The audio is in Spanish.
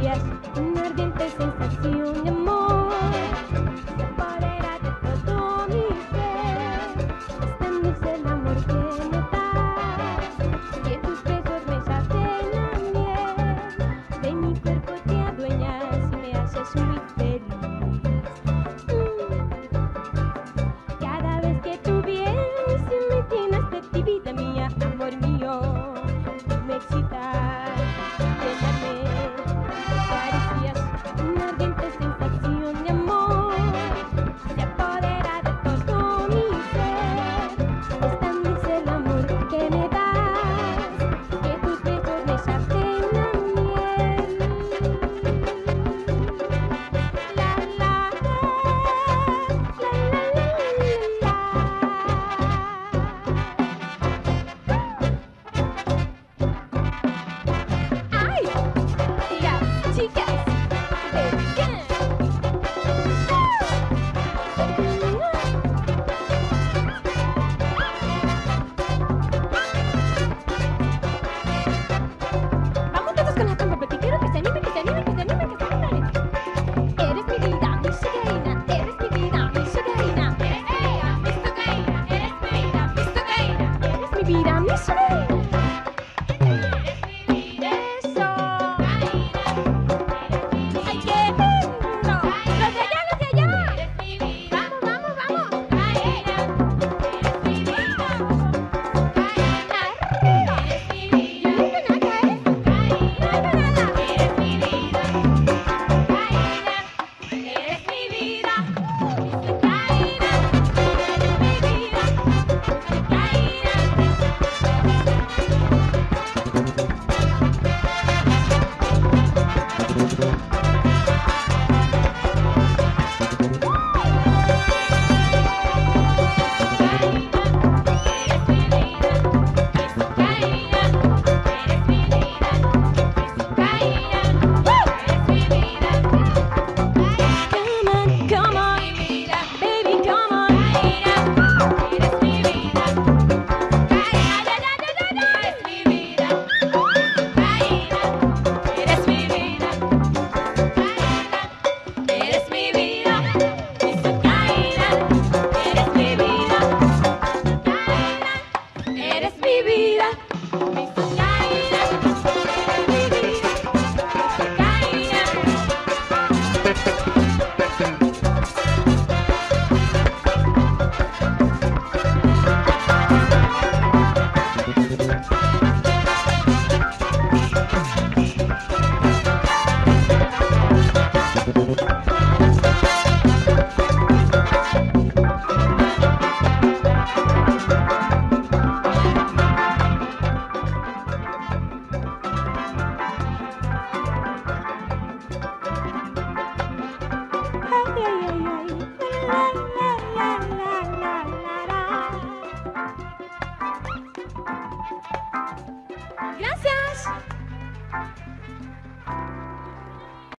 días, un ardiente sentido.